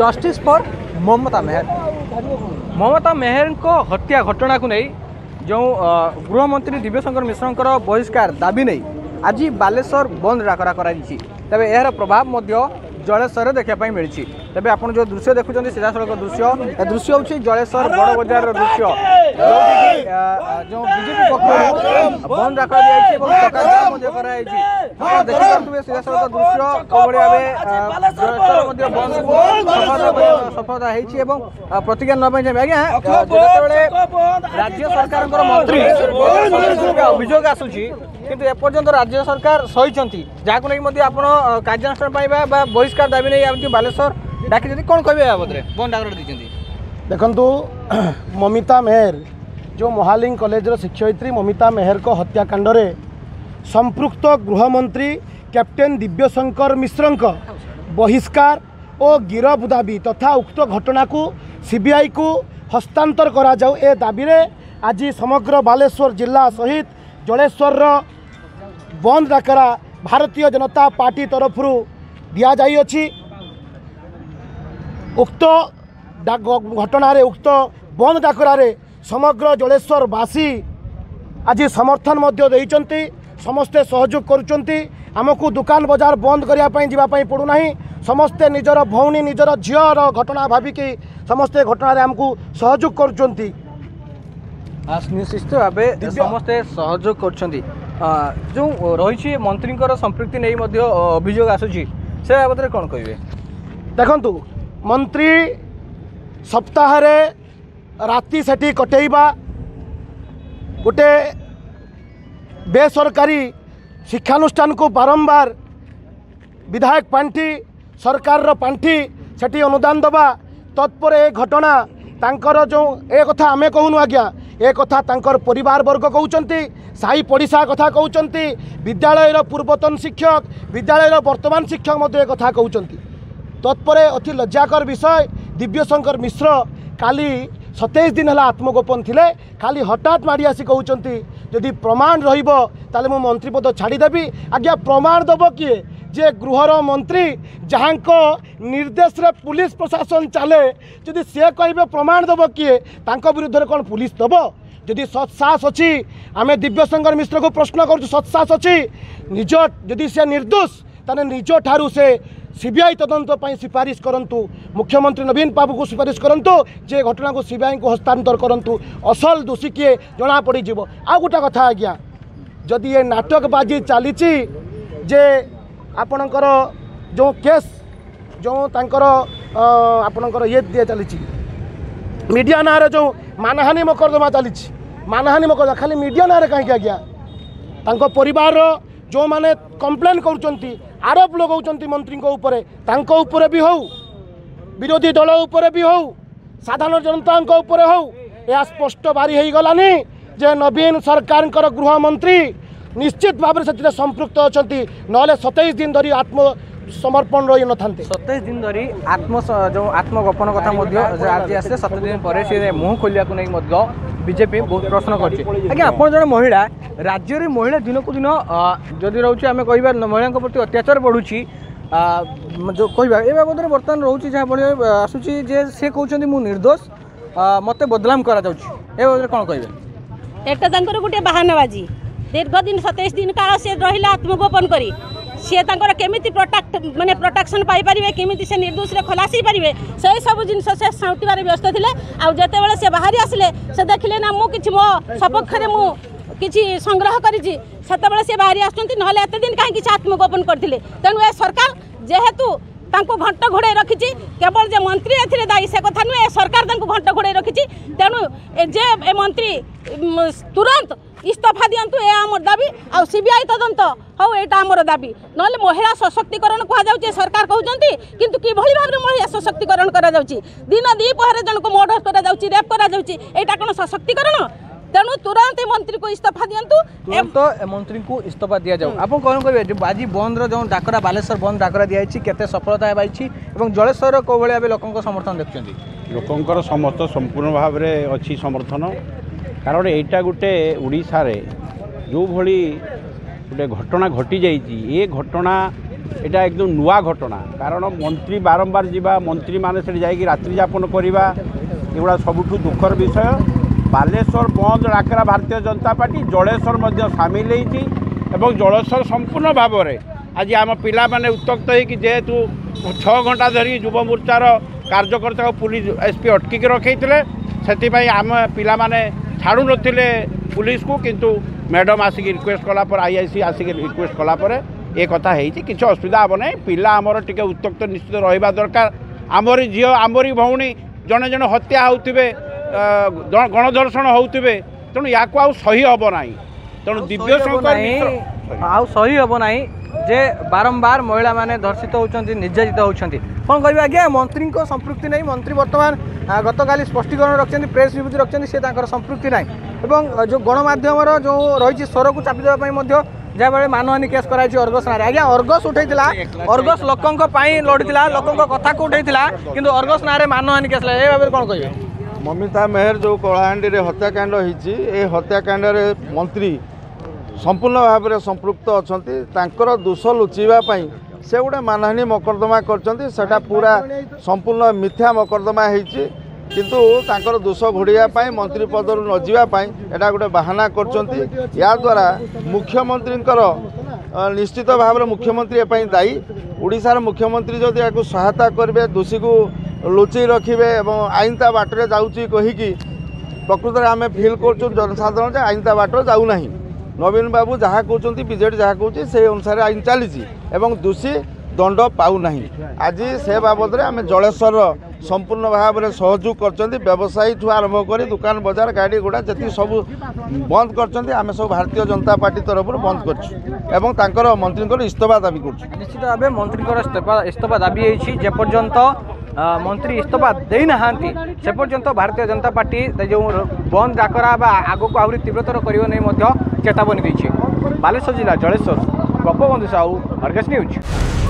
justice for Mamata Mehar Mamata ମେହରଙ୍କ ହତ୍ୟା ଘଟଣାକୁ ନେଇ ଯେଉଁ ଗୃହମନ୍ତ୍ରୀ ଦିବ୍ୟଶଙ୍କର ମିଶ୍ରଙ୍କର ବହିଷ୍କାର ଦାବି ନେଇ ଆଜି ବାଲେଶ୍ୱର ବନ୍ଦ ଡାକରା କରାଯାଇଛି ତେବେ ଏହାର ପ୍ରଭାବ ମଧ୍ୟ ଜଳେଶ୍ୱରରେ ଦେଖିବା ପାଇଁ ମିଳିଛି ତେବେ ଆପଣ ଯେଉଁ ଦୃଶ୍ୟ ଦେଖୁଛନ୍ତି ସିଧାସଳଖ ଦୃଶ୍ୟ ଏ ଦୃଶ୍ୟ ହେଉଛି ଜଳେଶ୍ୱର ବଡ଼ ବଜାରର ଦୃଶ୍ୟ ଯେଉଁଠିକି ଯେଉଁ ବିଜେପି ପକ୍ଷରୁ ବନ୍ଦ ଡାକରା ଦିଆଯାଇଛି ଏବଂ ଚକାଚକ ମଧ୍ୟ କରାଯାଇଛି ଆପଣ ଦେଖିପାରୁଥିବେ ସିଧାସଳଖ ଦୃଶ୍ୟ କୋଭଳି ଭାବେ ଜଳେଶ୍ୱର ମଧ୍ୟ ବନ୍ଦକୁ ସଫଳତା ହେଇଛି ଏବଂ ପ୍ରତିଜ୍ଞା ନେବା ପାଇଁ ଚାହିଁବେ ଆଜ୍ଞା ଯେତେବେଳେ ରାଜ୍ୟ ସରକାରଙ୍କର ମନ୍ତ୍ରୀ ଅଭିଯୋଗ ଆସୁଛି କିନ୍ତୁ ଏପର୍ଯ୍ୟନ୍ତ ରାଜ୍ୟ ସରକାର ସହିଛନ୍ତି ଯାହାକୁ ନେଇ ମଧ୍ୟ ଆପଣ କାର୍ଯ୍ୟାନୁଷ୍ଠାନ ପାଇବା ବା ବହିଷ୍କାର ଦାବି ନେଇ ଆଜି ବାଲେଶ୍ୱର ডাকিছেন କ'ଣ କହିବେ ଏ ବାବଦରେ ବନ୍ଦ ଡାକରା ଦେଇଛନ୍ତି ଦେଖନ୍ତୁ ମମିତା ମେହେର ଯେଉଁ ମହାଲିଂ କଲେଜର ଶିକ୍ଷୟିତ୍ରୀ ମମିତା ମେହେରଙ୍କ ହତ୍ୟାକାଣ୍ଡରେ ସମ୍ପୃକ୍ତ ଗୃହମନ୍ତ୍ରୀ କ୍ୟାପ୍ଟେନ୍ ଦିବ୍ୟଶଙ୍କର ମିଶ୍ରଙ୍କ ବହିଷ୍କାର ଓ ଗିରଫ ଦାବି ତଥା ଉକ୍ତ ଘଟଣାକୁ ସିବିଆଇକୁ ହସ୍ତାନ୍ତର କରାଯାଉ ଏ ଦାବିରେ ଆଜି ସମଗ୍ର ବାଲେଶ୍ୱର ଜିଲ୍ଲା ସହିତ ଜଳେଶ୍ୱରର ବନ୍ଦ ଡାକରା ଭାରତୀୟ ଜନତା ପାର୍ଟି ତରଫରୁ ଦିଆଯାଇଅଛି उक्त घटन उक्त बन्द डाकरे समग्र बासी आज समर्थन चाहिँ समस्ते सहयोग गरुकु दुकान बजार बन्द गरेको पडु समे निजर भउी झियर घटना भाविक समस्तै घटना आमु सहयोग गरु निश्चित भावे समस्ते सहयोग गर्छ जो रहि मन्त्रीको सम्पृति नै अभियोग आसु केकु ମନ୍ତ୍ରୀ ସପ୍ତାହରେ ରାତି ସେଠି କଟେଇବା ଗୋଟେ ବେସରକାରୀ ଶିକ୍ଷାନୁଷ୍ଠାନକୁ ବାରମ୍ବାର ବିଧାୟକ ପାଣ୍ଠି ସରକାରର ପାଣ୍ଠି ସେଠି ଅନୁଦାନ ଦେବା ତତ୍ପରେ ଏ ଘଟଣା ତାଙ୍କର ଯେଉଁ ଏ କଥା ଆମେ କହୁନୁ ଆଜ୍ଞା ଏ କଥା ତାଙ୍କର ପରିବାରବର୍ଗ କହୁଛନ୍ତି ସାହି ପଡ଼ିଶା କଥା କହୁଛନ୍ତି ବିଦ୍ୟାଳୟର ପୂର୍ବତନ ଶିକ୍ଷକ ବିଦ୍ୟାଳୟର ବର୍ତ୍ତମାନ ଶିକ୍ଷକ ମଧ୍ୟ ଏ କଥା କହୁଛନ୍ତି তৎপরে অতি লজ্জাকর বিষয় দিব্যশঙ্কর মিশ্র কালি সতেইশ দিন হল আত্মগোপন লে খালি হঠাৎ মাড়ি আসি কৌন যদি প্রমাণ রহব তাহলে মু মন্ত্রীপদ ছাড়িদেবি আজ্ঞা প্রমাণ দেব কিয়ে যে গৃহর মন্ত্রী যাহাঙ্ক নির্দেশে পুলিশ প্রশাসন চালে যদি সে কহবে প্রমাণ দেব কিয়ে তাঙ্ক বিরুদ্ধে কোণ পুলিশ দেব যদি সৎসাহস অছি আমি দিব্যশঙ্কর মিশ্রকে প্রশ্ন করছু সৎসাহস অছি নিজ যদি সে নির্দোষ তাহলে নিজ ঠার সে সিবিআই তদন্ত পাই সুপারিশ করতু মুখ্যমন্ত্রী নবীন বাবুকে সুপারিশ করতু যে ঘটনাকে সিবিআইকে হস্তান্তর করতু অসল দোষী কিয়ে জনাপড়িযোগ আউ গোটা কথা আজ্ঞা যদি এ নাটকবাজি চালিছি যে ଆପଣଙ୍କର ଯେଉଁ କେସ୍ ଯେଉଁ ତାଙ୍କର ଆପଣଙ୍କର ଇଏ ଦିଆ ଚାଲିଛି ମିଡ଼ିଆ ନାଁରେ ଯେଉଁ ମାନହାନି ମକଦ୍ଦମା ଚାଲିଛି ମାନହାନି ମକଦ୍ଦମା ଖାଲି ମିଡ଼ିଆ ନାଁରେ କାହିଁକି ଆଜ୍ଞା ତାଙ୍କ ପରିବାରର ଯେଉଁମାନେ କମ୍ପ୍ଲେନ୍ କରୁଛନ୍ତି ଆରୋପ ଲଗାଉଛନ୍ତି ମନ୍ତ୍ରୀଙ୍କ ଉପରେ ତାଙ୍କ ଉପରେ ବି ହେଉ ବିରୋଧୀ ଦଳ ଉପରେ ବି ହେଉ ସାଧାରଣ ଜନତାଙ୍କ ଉପରେ ହେଉ ଏହା ସ୍ପଷ୍ଟ ବାରି ହୋଇଗଲାନି ଯେ ନବୀନ ସରକାରଙ୍କର ଗୃହମନ୍ତ୍ରୀ ନିଶ୍ଚିତ ଭାବରେ ସେଥିରେ ସମ୍ପୃକ୍ତ ଅଛନ୍ତି ନହେଲେ ସତେଇଶ ଦିନ ଧରି ଆତ୍ମ সমর্পণ রই নথান্তে সতেইশ দিন ধরি আত্ম যে আত্মগোপন কথা মধ্যে আজ আসছে সতেইশ দিন পরে সে মুহ খোলিয়া নেই মধ্য বিজেপি ବହୁତ ପ୍ରଶ୍ନ କରିଛି ଆଜ୍ଞା ଆପଣ ଜଣେ ମହିଳା ରାଜ୍ୟରେ ମହିଳା ଦିନକୁ ଦିନ ଯଦି ରହୁଛି ଆମେ କହିବା ମହିଳାଙ୍କ ପ୍ରତି ଅତ୍ୟାଚାର ବଢ଼ୁଛି ଯେଉଁ କହିବା ଏ ବାବଦରେ ବର୍ତ୍ତମାନ ରହୁଛି ଯାହାଫଳରେ ଆସୁଛି ଯେ ସେ କହୁଛନ୍ତି ମୁଁ ନିର୍ଦ୍ଦୋଷ ମୋତେ ବଦନାମ କରାଯାଉଛି ଏ ବାବଦରେ କ'ଣ କହିବେ ଏଟା ତାଙ୍କର ଗୋଟିଏ ବାହାନାବାଜି ଦୀର୍ଘ ଦିନ ସତେଇଶ ଦିନ କାଳ ସେ ରହିଲା ଆତ୍ମଗୋପନ କରି सीए तर केमी प्रोटेक्ट मैंने प्रोटेक्शन पाई केमी से निर्दोष खलासी पारे से सब जिन साउटवे व्यस्त थे आते बड़े से बाहरी आसे से देखिले ना मुझे मो सपक्ष किसी संग्रह करते बाहरी आसे दिन कहीं आत्मगोपन करते तेणु ए सरकार जेहेतु ତାଙ୍କୁ ଘଣ୍ଟ ଘୋଡ଼ାଇ ରଖିଛି କେବଳ ଯେ ମନ୍ତ୍ରୀ ଏଥିରେ ଦାୟୀ ସେ କଥା ନୁହେଁ ଏ ସରକାର ତାଙ୍କୁ ଘଣ୍ଟ ଘୋଡ଼ାଇ ରଖିଛି ତେଣୁ ଯେ ଏ ମନ୍ତ୍ରୀ ତୁରନ୍ତ ଇସ୍ତଫା ଦିଅନ୍ତୁ ଏ ଆମର ଦାବି ଆଉ ସିବିଆଇ ତଦନ୍ତ ହଉ ଏଇଟା ଆମର ଦାବି ନହେଲେ ମହିଳା ସଶକ୍ତିକରଣ କୁହାଯାଉଛି ସରକାର କହୁଛନ୍ତି କିନ୍ତୁ କିଭଳି ଭାବରେ ମହିଳା ସଶକ୍ତିକରଣ କରାଯାଉଛି ଦିନ ଦ୍ୱିପହରେ ଜଣକୁ ମର୍ଡ଼ର କରାଯାଉଛି ରେପ୍ କରାଯାଉଛି ଏଇଟା କ'ଣ ସଶକ୍ତିକରଣ তেমন তুরন্ত মন্ত্রী ইস্তফা দিন্তু তুরন্ত মন্ত্রী ইস্তফা দিয়া যাও আপনি কম করবে যে আজি বন্ধর যে ডাকরা বালেশ্বর বন্ধ ডাকরা দিয়া হইছি কেতে সফলতা পাইছি এবং জলেশ্বর কোভলে আবে লোক সমর্থন দেখছেন লোকଙ୍କର সমস্ত সম্পূর্ণ ভাবে অর্থন কারণ এইটা গোটে ওড়িশারে যেভাবে গোটে ঘটনা ঘটি যাই এ ঘটনা এটা একদম নূয়া ঘটনা কারণ মন্ত্রী বারম্বার যা মন্ত্রী মানে সেটি যাই রাত্রি যাপন করা এগুলা সবুঠ দুঃখর বিষয় ବାଲେଶ୍ୱର ବନ୍ଦ ଡାକରା ଭାରତୀୟ ଜନତା ପାର୍ଟି ଜଳେଶ୍ୱର ମଧ୍ୟ ସାମିଲ ହେଇଛି ଏବଂ ଜଳେଶ୍ୱର ସମ୍ପୂର୍ଣ୍ଣ ଭାବରେ ଆଜି ଆମ ପିଲାମାନେ ଉତ୍ତ୍ୟକ୍ତ ହେଇକି ଯେହେତୁ ଛଅ ଘଣ୍ଟା ଧରି ଯୁବମୋର୍ଚ୍ଚାର କାର୍ଯ୍ୟକର୍ତ୍ତାକୁ ପୁଲିସ ଏସ୍ପି ଅଟକିକି ରଖିଥିଲେ ସେଥିପାଇଁ ଆମ ପିଲାମାନେ ଛାଡ଼ୁନଥିଲେ ପୁଲିସକୁ କିନ୍ତୁ ମ୍ୟାଡ଼ାମ୍ ଆସିକି ରିକ୍ୱେଷ୍ଟ କଲାପରେ ଆଇ ଆଇ ସି ଆସିକି ରିକ୍ୱେଷ୍ଟ କଲାପରେ ଏ କଥା ହେଇଛି କିଛି ଅସୁବିଧା ହେବ ନାହିଁ ପିଲା ଆମର ଟିକେ ଉତ୍ତ୍ୟକ୍ତ ନିଶ୍ଚିତ ରହିବା ଦରକାର ଆମରି ଝିଅ ଆମରି ଭଉଣୀ ଜଣେ ଜଣେ ହତ୍ୟା ହେଉଥିବେ ଗଣଧର୍ଷଣ ହେଉଥିବେ ତେଣୁ ୟାକୁ ଆଉ ସହି ହେବ ନାହିଁ ତେଣୁ ଦିବ୍ୟ ଶଙ୍କର ଆଉ ସହି ହେବ ନାହିଁ ଯେ ବାରମ୍ବାର ମହିଳାମାନେ ଧର୍ଷିତ ହେଉଛନ୍ତି ନିର୍ଯାତିତ ହେଉଛନ୍ତି କ'ଣ କହିବେ ଆଜ୍ଞା ମନ୍ତ୍ରୀଙ୍କ ସମ୍ପୃକ୍ତି ନାହିଁ ମନ୍ତ୍ରୀ ବର୍ତ୍ତମାନ ଗତକାଲି ସ୍ପଷ୍ଟୀକରଣ ରଖିଛନ୍ତି ପ୍ରେସ୍ ବିବୃତ୍ତି ରଖିଛନ୍ତି ସେ ତାଙ୍କର ସମ୍ପୃକ୍ତି ନାହିଁ ଏବଂ ଯେଉଁ ଗଣମାଧ୍ୟମର ଯେଉଁ ରହିଛି ସ୍ୱରକୁ ଚାପି ଦେବା ପାଇଁ ମଧ୍ୟ ଯାହାବେଳେ ମାନହାନି କେସ୍ କରାଯାଇଛି ଅର୍ଗସ ନାଁରେ ଆଜ୍ଞା ଅର୍ଗସ ଉଠାଇଥିଲା ଅର୍ଗସ ଲୋକଙ୍କ ପାଇଁ ଲଢ଼ିଥିଲା ଲୋକଙ୍କ କଥାକୁ ଉଠାଇଥିଲା କିନ୍ତୁ ଅର୍ଗସ ନାଁରେ ମାନହାନି କେସ୍ ଏ ଭାବରେ କ'ଣ କହିବେ ମମିତା ମେହର ଯେଉଁ କଳାହାଣ୍ଡିରେ ହତ୍ୟାକାଣ୍ଡ ହେଇଛି ଏ ହତ୍ୟାକାଣ୍ଡରେ ମନ୍ତ୍ରୀ ସମ୍ପୂର୍ଣ୍ଣ ଭାବରେ ସମ୍ପୃକ୍ତ ଅଛନ୍ତି ତାଙ୍କର ଦୋଷ ଲୁଚିବା ପାଇଁ ସେ ଗୋଟେ ମାନହାନି ମକର୍ଦ୍ଦମା କରିଛନ୍ତି ସେଇଟା ପୁରା ସମ୍ପୂର୍ଣ୍ଣ ମିଥ୍ୟା ମକର୍ଦ୍ଦମା ହେଇଛି କିନ୍ତୁ ତାଙ୍କର ଦୋଷ ଘୋଡ଼ିବା ପାଇଁ ମନ୍ତ୍ରୀ ପଦରୁ ନଯିବା ପାଇଁ ଏଇଟା ଗୋଟେ ବାହାନା କରୁଛନ୍ତି ଏହାଦ୍ୱାରା ମୁଖ୍ୟମନ୍ତ୍ରୀଙ୍କର ନିଶ୍ଚିତ ଭାବରେ ମୁଖ୍ୟମନ୍ତ୍ରୀ ଏ ପାଇଁ ଦାୟୀ ଓଡ଼ିଶାର ମୁଖ୍ୟମନ୍ତ୍ରୀ ଯଦି ଏହାକୁ ସହାୟତା କରିବେ ଦୋଷୀକୁ লুচি রাখবে এবং আইন তা বাটরে যাচ্ছি কহিকি প্রকৃতরে আমি ফিল করছু জনসাধারণ যে আইন তা বাটর যাও না নবীন বাবু যা কৌন বিজেডি যা কুচি সেই অনুসারে আইন চালছে এবং দোষী দণ্ড পাও না আজ সে বাবদরে আমি জলেশ্বর সম্পূর্ণ ভাবে সহযোগ করছেন ব্যবসায়ী ঠু আরম্ভ করে দোকান বজার গাড়ি ঘোড়া যেত সব বন্ধ করছেন আমি সব ভারতীয় জনতা পার্টি তরফ বন্ধ করছু এবং তাঁর মন্ত্রী ইস্তফা দাবি করছি নিশ্চিত ভাবে মন্ত্রীঙ্কর ইস্তফা দাবি হয়েছি যেপর্যন্ত ମନ୍ତ୍ରୀ ଇସ୍ତଫା ଦେଇନାହାନ୍ତି ସେ ପର୍ଯ୍ୟନ୍ତ ଭାରତୀୟ ଜନତା ପାର୍ଟି ଯେଉଁ ବନ୍ଦ ଡାକରା ବା ଆଗକୁ ଆହୁରି ତୀବ୍ରତର କରିବ ନେଇ ମଧ୍ୟ ଚେତାବନୀ ଦେଇଛି ବାଲେଶ୍ୱର ଜିଲ୍ଲା ଜଳେଶ୍ୱର ଗୋପବନ୍ଧୁ ସାହୁ ଅର୍ଗେଶ ନ୍ୟୁଜ୍